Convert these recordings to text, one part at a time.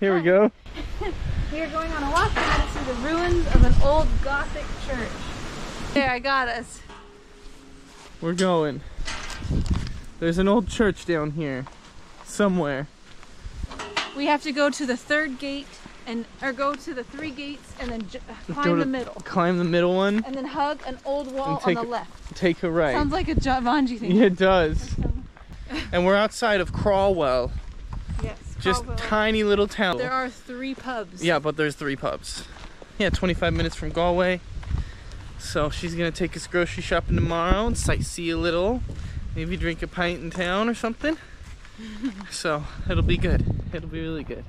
Here we go. We are going on a walk to see the ruins of an old Gothic church. There, I got us. We're going. There's an old church down here. Somewhere. We have to go to the third gate and or go to the three gates and then j- uh, climb the middle Climb the middle one. and then hug an old wall on the a- left. Take a right. Sounds like a Jumanji thing. Yeah, it does. And we're outside of Craughwell. Just tiny little town. There are three pubs. Yeah, but there's three pubs. Yeah, 25 minutes from Galway. So she's gonna take us grocery shopping tomorrow and sightsee a little. Maybe drink a pint in town or something. so it'll be good. It'll be really good.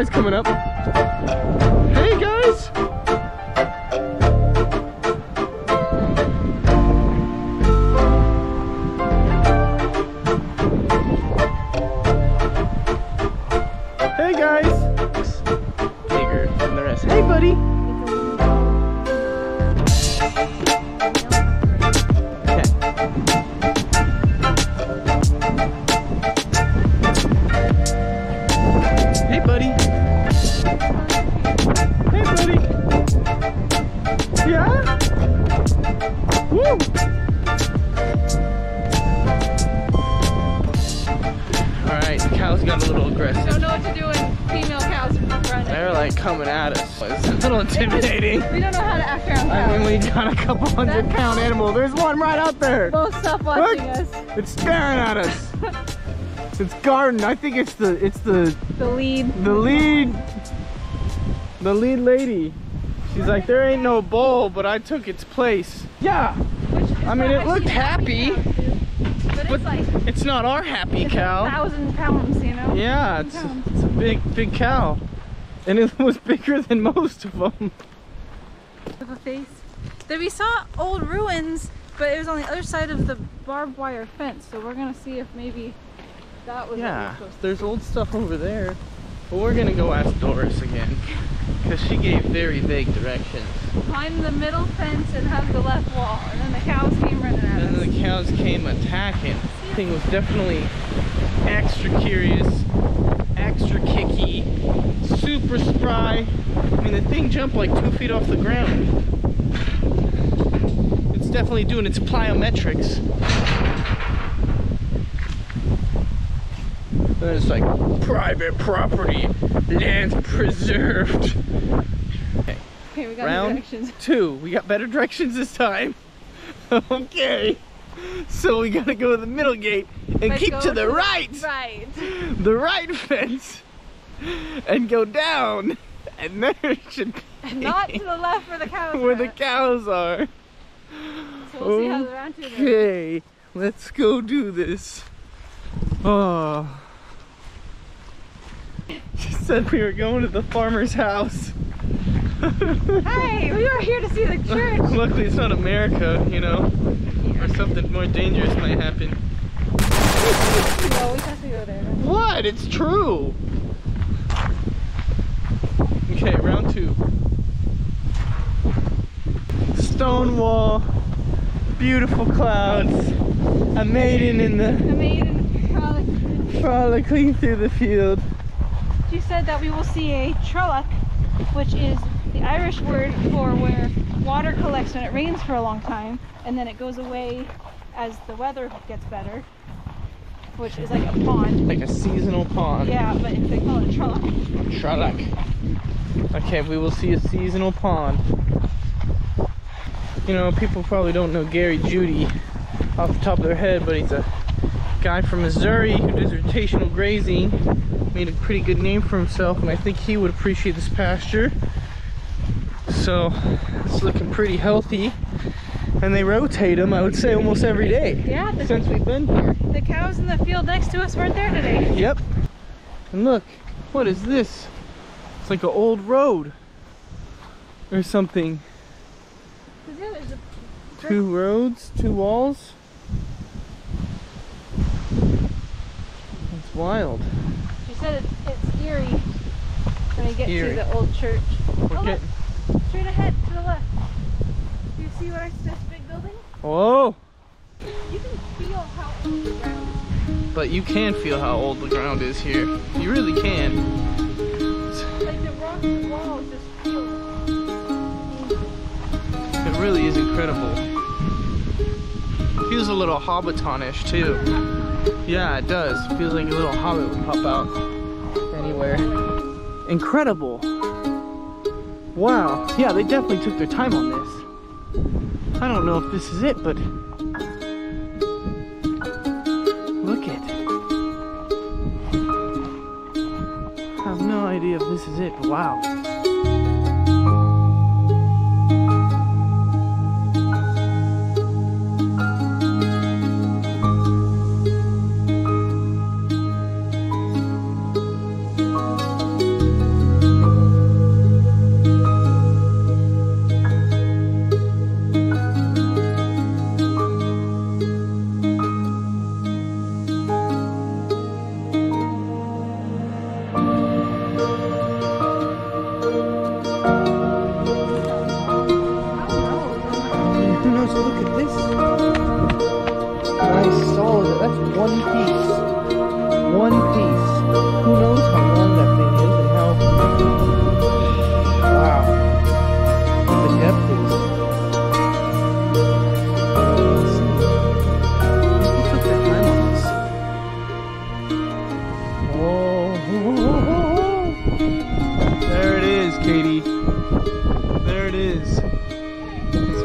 Guy's coming up. Hey guys. We got a couple hundred pound animal. There's one right out there. Both stop watching Look. us. It's staring at us. It's Garden. I think it's the it's the The lead. the lead the lead lady. She's like, there ain't no bull, but I took its place. Yeah, I mean, it looked happy. But, but it's like it's not our happy cow. thousand pounds, you know? Yeah, it's a, it's a big big cow, and it was bigger than most of them. With a face. Then we saw old ruins, but it was on the other side of the barbed wire fence. So we're gonna see if maybe that was Yeah, what we're supposed to there's old stuff over there, but we're gonna go ask Doris again, because she gave very vague directions. climb the middle fence and hug the left wall, and then the cows came running at And us. then the cows came attacking. Thing was definitely extra curious, extra kicky, super spry. I mean, the thing jumped like two feet off the ground. It's definitely doing its plyometrics. Then it's like private property, land preserved. Okay, Okay, we got round directions. two. We got better directions this time. okay. So we gotta go to the middle gate and Let's keep to the right, Right. the right fence, and go down, and there it should be And not to the left where the cows where are the cows are. So we'll see how the round two goes. Okay, let's go do this. Oh. She said we were going to the farmer's house. Hey, we are here to see the church. Luckily, it's not America, you know, or something more dangerous might happen. no, we have to go there. What? It's true. Okay, round two. Stone wall, beautiful clouds, a maiden in The the maiden frolic. frolicking through the field. She said that we will see a trulloch, which is the Irish word for where water collects when it rains for a long time, and then it goes away as the weather gets better. which is like a pond. Like a seasonal pond. Yeah, but they call it a truck. Tralak. Okay, we will see a seasonal pond. You know, people probably don't know Greg Judy off the top of their head, but he's a guy from Missouri who does rotational grazing. Made a pretty good name for himself, and I think he would appreciate this pasture. So it's looking pretty healthy. And they rotate them, I would say, almost every day Yeah, the, since we've been here. the cows in the field next to us weren't there today. Yep. And look, what is this? It's like an old road or something. There's a- Two roads, two walls. It's wild. She said it's, it's eerie when you get Eerie. to the old church. We're Oh, look, straight ahead to the left. Do you see what I this big building? Whoa! You can feel how old the ground is. But you can feel how old the ground is here. You really can. Really is incredible. Feels a little Hobbitonish too. Yeah, it does. Feels like a little hobbit would pop out anywhere. Incredible. Wow. Yeah, they definitely took their time on this. I don't know if this is it, but look it. I have no idea if this is it, but wow.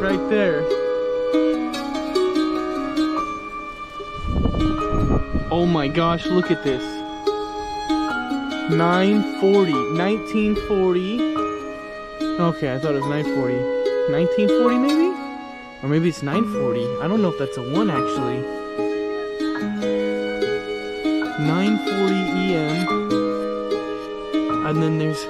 Right there. Oh my gosh, look at this. 940, 1940. Okay, I thought it was 940. 1940 maybe? Or maybe it's 940. I don't know if that's a 1 actually. 940 EM. And then there's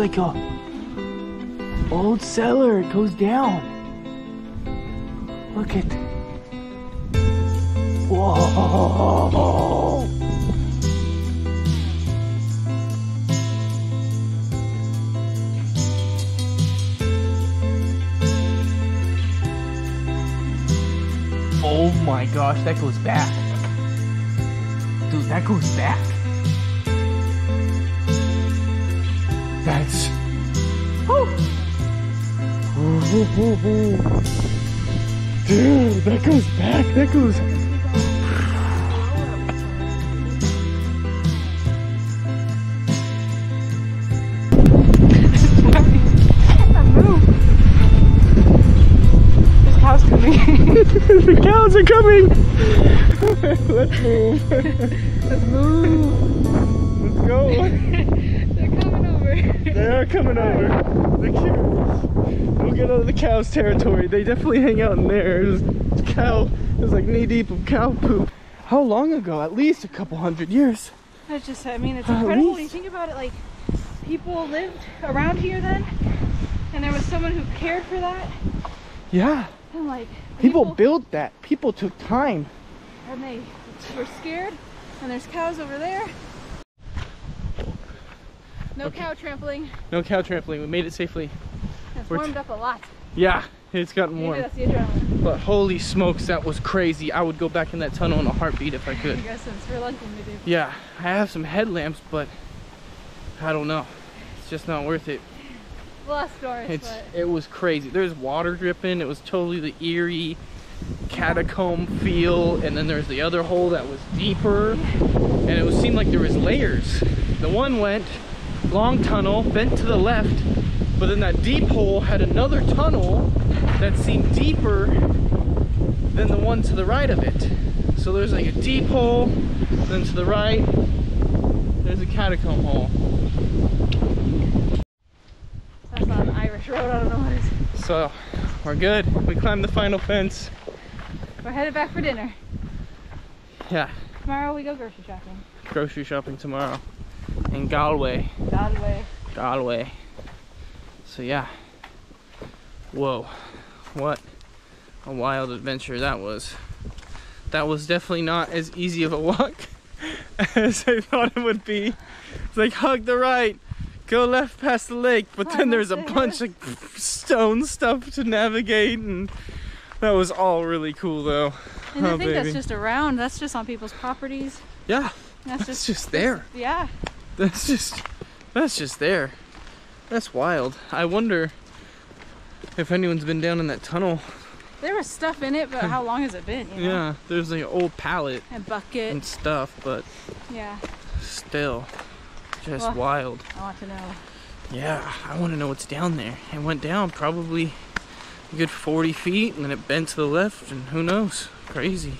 like a old cellar. It goes down. Look at. Whoa. Oh my gosh, that goes back. Dude, that goes back. That's. Woo. Dude, that goes back. That goes. Move. There's cows coming. the cows are coming. Let's move. Let's move. Let's go. They're coming over. They are coming over. They're curious. We'll get out of the cows' territory. They definitely hang out in there. There's cow. There's like knee deep of cow poop. How long ago? At least a couple hundred years. That's just, I mean, it's incredible when you think about it. Like, people lived around here then, and there was someone who cared for that, Yeah. and like, People built that. People took time. and they were scared. And there's cows over there. No Okay. cow trampling. No cow trampling. We made it safely. It's We're warmed up a lot. Yeah, it's gotten Maybe warm. that's the adrenaline. But holy smokes, that was crazy. I would go back in that tunnel in a heartbeat if I could. Got some spelunking to do. Yeah, I have some headlamps, but I don't know. It's just not worth it. Less stories, It's but it was crazy. There's water dripping. It was totally the eerie catacomb feel, and then there's the other hole that was deeper, and it was seemed like there was layers. The one went long tunnel, bent to the left, but then that deep hole had another tunnel that seemed deeper than the one to the right of it. So there's like a deep hole, then to the right, there's a catacomb hole. that's not an Irish road. I don't know what it is. So we're good. We climbed the final fence. We're headed back for dinner. Yeah, Tomorrow we go grocery shopping. grocery shopping tomorrow in Galway. Galway. Galway. So yeah. Whoa. What a wild adventure that was. That was definitely not as easy of a walk as I thought it would be. It's like hug the right, go left past the lake, but then there's a bunch of stone stuff to navigate and that was all really cool though. And I Oh, think that's just around. That's just on people's properties. Yeah, That's just, just there. yeah. That's just that's just there. That's wild. I wonder if anyone's been down in that tunnel. There was stuff in it, but how long has it been? You know? Yeah, there's an old pallet and bucket. and stuff, but Yeah. still just Well- wild. I want to know. Yeah, I want to know what's down there. It went down probably a good 40 feet and then it bent to the left and who knows. Crazy.